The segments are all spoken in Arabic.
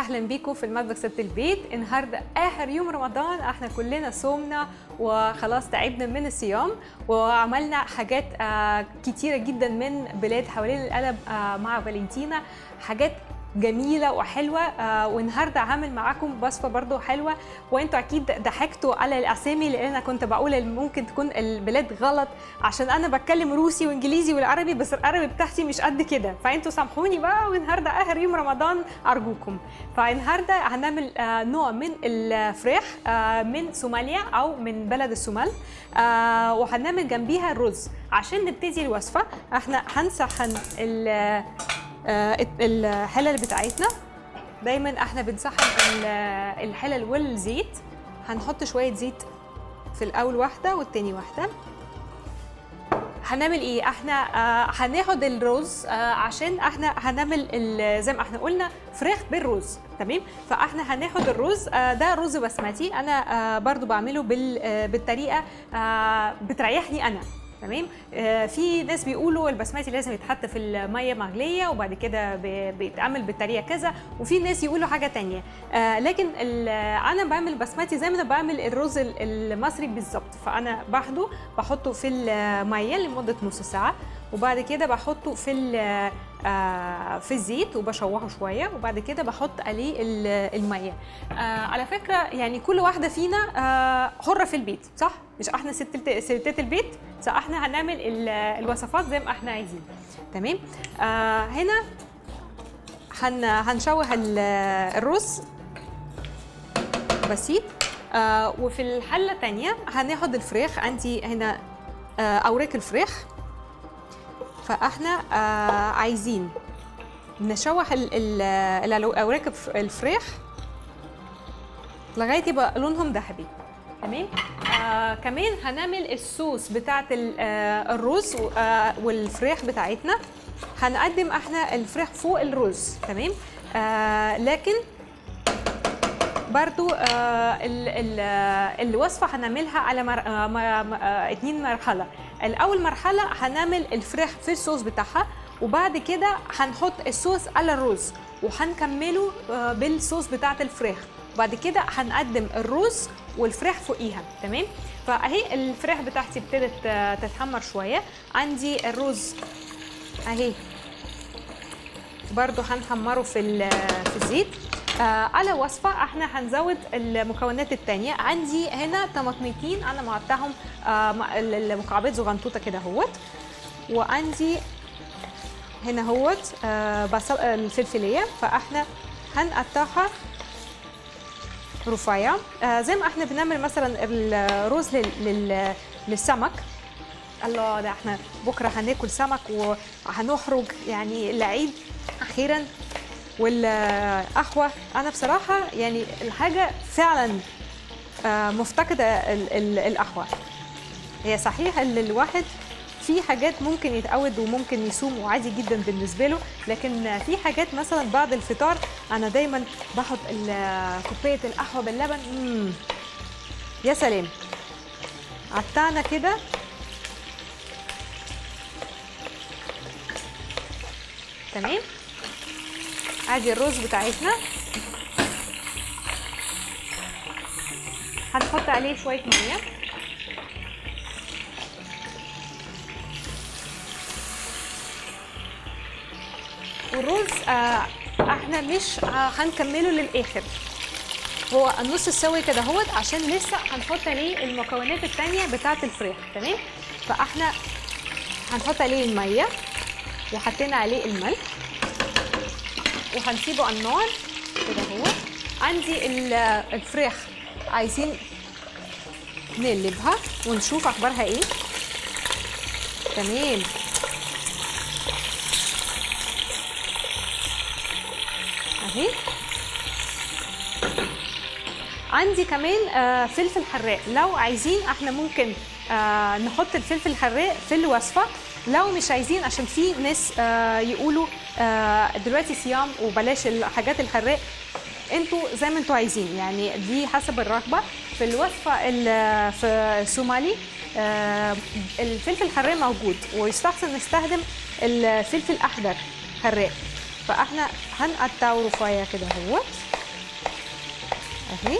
أهلا بيكم في المطبخ ست البيت. النهارده آخر يوم رمضان إحنا كلنا صومنا وخلاص تعبنا من الصيام وعملنا حاجات آه، كتيرة جدا من بلاد حوالين القلب آه، مع فالنتينا. حاجات جميلة وحلوة. آه، والنهاردة هعمل معاكم وصفة برضو حلوة. وانتوا أكيد ضحكتوا على الأسامي لأن أنا كنت بقول ممكن تكون البلاد غلط عشان أنا بتكلم روسي وإنجليزي والعربي بس العربي بتاعتي مش قد كده. فانتوا سامحوني بقى والنهاردة آخر يوم رمضان أرجوكم. فالنهاردة هنعمل آه، نوع من الفراخ آه، من صوماليا أو من بلد الصومال وهنعمل جنبيها الرز. عشان نبتدي الوصفة إحنا هنسخن الحلل بتاعتنا. دايما إحنا ال- الحلل والزيت. هنحط شوية زيت في الأول واحدة والتاني واحدة. هنعمل إيه؟ إحنا آه هناخد الرز آه عشان إحنا هنعمل زي ما إحنا قلنا فراخ بالرز تمام؟ فإحنا هناخد الرز آه ده رز بسمتي. أنا آه برضو بعمله بال آه بالطريقة آه بتريحني أنا. تمام؟ آه في ناس بيقولوا البسمتي لازم يتحط في المية مغلية وبعد كده بيتعمل بالطريقة كذا وفي ناس يقولوا حاجة تانية. آه لكن أنا بعمل بسمتي زي ما أنا بعمل الرز ال- المصري بالظبط. فأنا باخده بحطه في المية لمدة نص ساعة. وبعد كده بحطه في آه في الزيت وبشوحه شوية وبعد كده بحط عليه ال- المية. آه على فكرة يعني كل واحدة فينا آه حرة في البيت صح؟ مش إحنا ست ستات البيت فاحنا هنعمل ال- الوصفات زي ما إحنا عايزين. تمام؟ هنا هن هنشوح ال- الرز. بسيط وفي الحلة الثانية هناخد الفراخ. عندي هنا أوراق الفراخ. فاحنا آه عايزين نشوح ال- ال- الألو- أوراق الف- الفراخ لغاية يبقى لونهم ذهبي. تمام؟ آه كمان هنعمل الصوص بتاعت ال- آه الرز آه والفراخ بتاعتنا. هنقدم إحنا الفراخ فوق الرز. تمام؟ آه لكن برضو آه ال ال آه، الوصفة هنعملها على مر... آه اتنين مرحلة. الأول مرحلة هنعمل الفراخ في الصوص بتاعها وبعد كده هنحط الصوص على الرز وهنكمله آه بالصوص بتاعت الفراخ. وبعد كده هنقدم الرز والفراخ فوقيها تمام؟ فأهي الفراخ بتاعتي ابتدت آه، تتحمر شوية. عندي الرز أهي برضو هنحمره في ال- في الزيت. آه على وصفة إحنا هنزود المكونات التانية. عندي هنا طماطميتين أنا مقطعهم آه المكعبات صغنطوطة كده اهوت. وعندي هنا اهوت آه بصل آه، الفلفلية. فاحنا هنقطعها رفيع. آه زي ما إحنا بنعمل مثلا الرز لل... لل... للسمك. الله ده إحنا بكرة هناكل سمك وهنخرج يعني العيد أخيرا. والقهوه أنا بصراحة يعني الحاجة فعلا آه، مفتقدة ال- ال- القهوه هي صحيح إن الواحد في حاجات ممكن يتعود وممكن يصوم وعادي جدا بالنسبة له لكن في حاجات مثلا بعد الفطار أنا دايما بحط كوباية القهوه باللبن. مم. يا سلام. قطعنا كده. تمام؟ ادي الرز بتاعتنا. هنحط عليه شوية مية. والرز آه إحنا مش آه هنكمله للآخر. هو النص السوي كده اهوت عشان لسه هنحط عليه المكونات التانية بتاعة الفراخ تمام؟ فاحنا هنحط عليه المية وحطينا عليه الملح. وهنسيبه على النار. كده اهو. عندي ال- الفراخ. عايزين نقلبها ونشوف أخبارها إيه. تمام. أهي. عندي كمان آه، فلفل حراق. لو عايزين إحنا ممكن آه، نحط الفلفل الحراق في الوصفة. لو مش عايزين عشان في ناس آه، يقولوا دلوقتي صيام وبلاش الحاجات الحراق أنتوا زي ما أنتوا عايزين يعني دي حسب الرغبة في الوصفة ال- في الصومالي. آه، الفلفل الحراق موجود ويستحسن نستخدم الفلفل الأحمر حراق فإحنا هنقطعه رفيع كده اهوت أهي.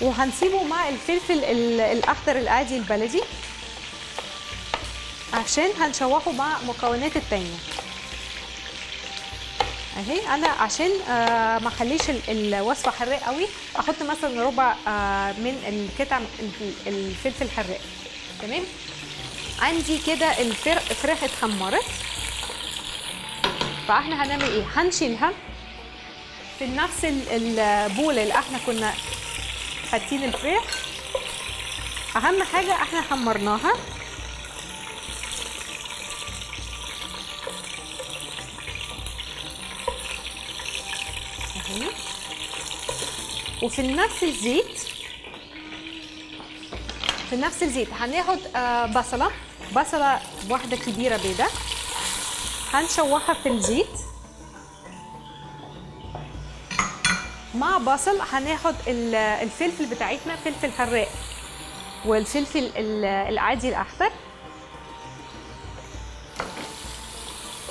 وهنسيبه مع الفلفل ال- الاخضر العادي البلدي. عشان هنشوحه مع مكونات التانية. أهي أنا عشان آه ما أخليش ال- الوصفة حراق قوي أحط مثلا ربع آه من القطع ال- الفلفل الحراق تمام؟ عندي كده الفر- الفراخ اتحمرت فاحنا هنعمل إيه؟ هنشيلها في نفس ال- البول اللي إحنا كنا حاطين الفراخ أهم حاجة إحنا حمرناها وفي نفس الزيت في نفس الزيت. هناخد آه، بصلة. بصلة واحدة كبيرة بيضة. هنشوحها في الزيت. مع بصل هناخد ال- الفلفل بتاعتنا فلفل حراق والفلفل ال- العادي الاخضر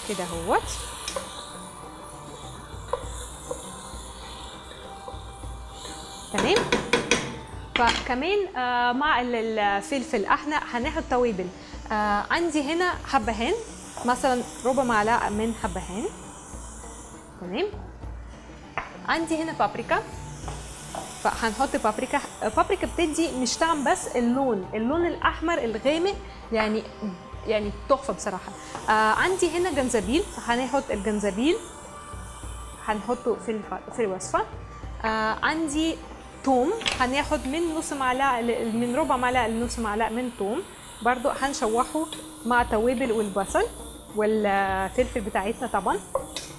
كده أهوت. تمام؟ فكمان آه مع ال- الفلفل أحنا هناخد توابل. آه عندي هنا حبهان مثلا ربع معلقة من حبهان. تمام؟ عندي هنا بابريكا. فهنحط بابريكا. بابريكا بتدي مش طعم بس اللون. اللون الأحمر الغامق يعني يعني تحفة بصراحة. آه عندي هنا جنزبيل. فهناخد الجنزبيل. هنحطه في في الوصفة. آه عندي توم هناخد من نص معلقة من ربع معلقة لنص معلقة من توم. برضو هنشوحه مع توابل والبصل والفلفل بتاعتنا طبعا.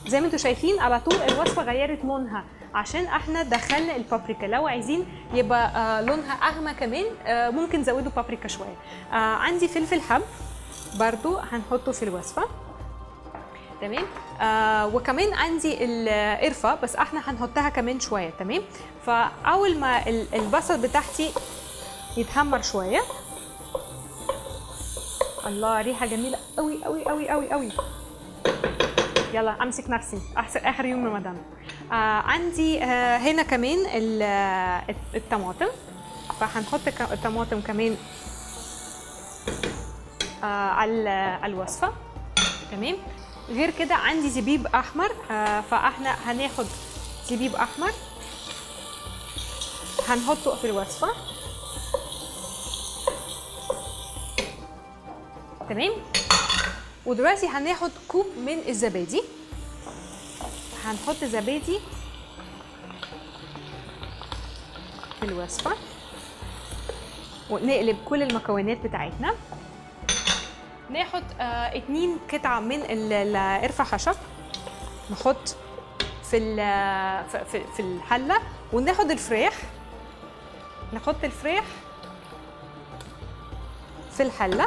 زي ما أنتم شايفين على طول الوصفة غيرت لونها. عشان إحنا دخلنا البابريكا. لو عايزين يبقى آه لونها اغمى كمان آه ممكن زودوا بابريكا شوية. آه عندي فلفل حب. برضو هنحطه في الوصفة. تمام؟ آه وكمان عندي القرفة بس إحنا هنحطها كمان شوية تمام؟ فأول ما ال- البصل بتاعتي يتحمر شوية الله ريحة جميلة قوي قوي قوي قوي قوي يلا أمسك نفسي. احسن آخر يوم رمضان آه عندي آه هنا كمان آه، الطماطم. فهنحط الطماطم كمان آه على الوصفة. تمام؟ غير كده عندي زبيب أحمر آه فإحنا هناخد زبيب أحمر هنحطه في الوصفة. تمام؟ ودلوقتي هناخد كوب من الزبادي. هنحط زبادي في الوصفة ونقلب كل المكونات بتاعتنا. ناخد آه اتنين قطعة من ال- القرفة خشب نحط في في- في الحلة وناخد الفراخ نحط الفراخ في الحلة.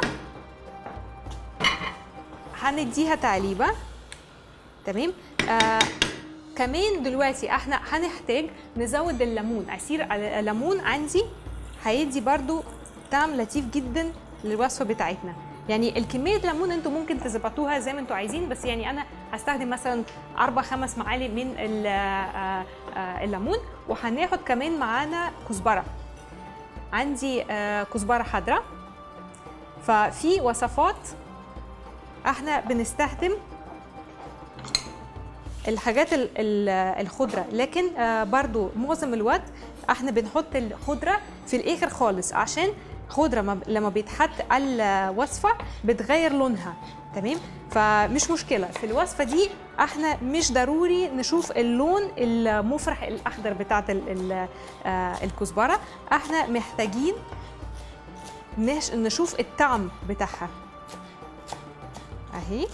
هنديها تعليبة تمام؟ آه كمان دلوقتي إحنا هنحتاج نزود الليمون. عصير الليمون عندي هيدي برضو طعم لطيف جدا للوصفة بتاعتنا. يعني الكمية ليمون أنتوا ممكن تظبطوها زي ما أنتوا عايزين بس يعني أنا هستخدم مثلا أربع خمس معالق من آه، آه، الليمون وهناخد كمان معانا كزبرة. عندي آه، كزبرة خضراء ففي وصفات إحنا بنستخدم الحاجات ال- ال- الخضرة. لكن برضو معظم الوقت إحنا بنحط الخضرة في الآخر خالص عشان ما- لما بيتحط على الوصفة بتغير لونها تمام؟ فمش مشكلة في الوصفة دي إحنا مش ضروري نشوف اللون المفرح الأخضر بتاعت آه، الكزبرة. إحنا محتاجين نش- نشوف الطعم بتاعها. اهي.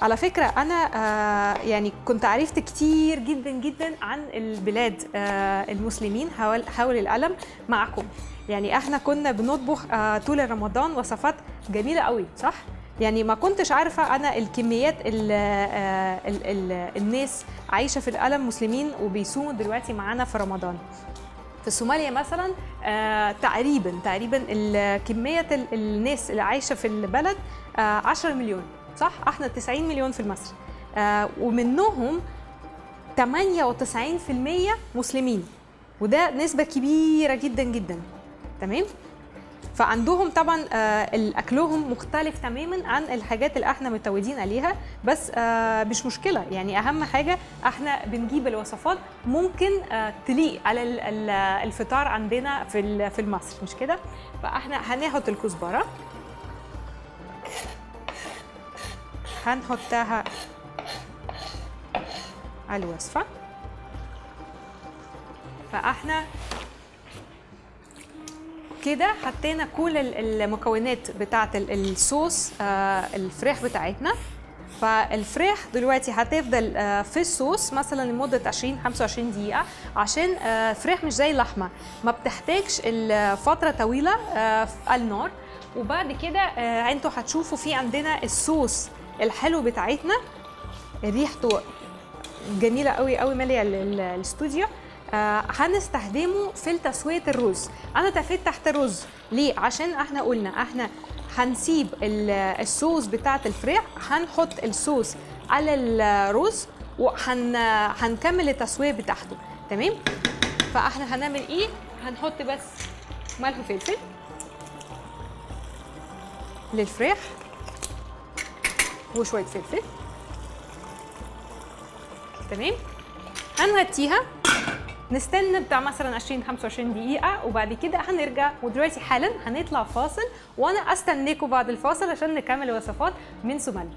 على فكرة أنا آه، يعني كنت عرفت كتير جدا جدا عن البلاد آه، المسلمين حول حول العالم معكم. يعني إحنا كنا بنطبخ آه، طول رمضان وصفات جميلة قوي صح؟ يعني ما كنتش عارفة أنا الكميات ال ال ال الناس عايشة في العالم مسلمين وبيصوموا دلوقتي معانا في رمضان في صوماليا مثلا آه تقريبا تقريبا ال- الناس اللي عايشة في البلد آه 10 مليون صح؟ إحنا 90 مليون في مصر آه ومنهم 98% مسلمين وده نسبة كبيرة جدا جدا تمام؟ فعندهم طبعا آه، أكلهم مختلف تماما عن الحاجات اللي إحنا متعودين عليها بس آه، مش مشكلة. يعني أهم حاجة إحنا بنجيب الوصفات ممكن آه، تليق على ال- ال- الفطار عندنا في في مصر مش كده؟ فإحنا هناخد الكزبرة هنحطها على الوصفة. فإحنا كده حطينا كل ال- المكونات بتاعة ال- الصوص آه، الفراخ بتاعتنا. فالفراخ دلوقتي هتفضل آه، في الصوص مثلا لمدة 20 25 دقيقة عشان آه، الفراخ مش زي اللحمة. ما بتحتاجش فتره طويلة آه، على النار. وبعد كده آه، أنتوا هتشوفوا في عندنا الصوص الحلو بتاعتنا. ريحته جميلة قوي قوي مالية ال- ال- الاستوديو آه، هنستخدمه في تسويه الرز. أنا تفيت تحت الرز. ليه؟ عشان إحنا قلنا إحنا هنسيب ال- الصوص بتاعة الفراخ هنحط الصوص على الرز وهن هنكمل التسوية بتاعته. تمام؟ فإحنا هنعمل إيه؟ هنحط بس ملح وفلفل للفراخ وشوية فلفل. تمام؟ هنغطيها. نستنى بتاع مثلا 20 25 دقيقة وبعد كده هنرجع. ودلوقتي حالا هنطلع فاصل وأنا استناكم بعد الفاصل عشان نكمل الوصفات من سومالي.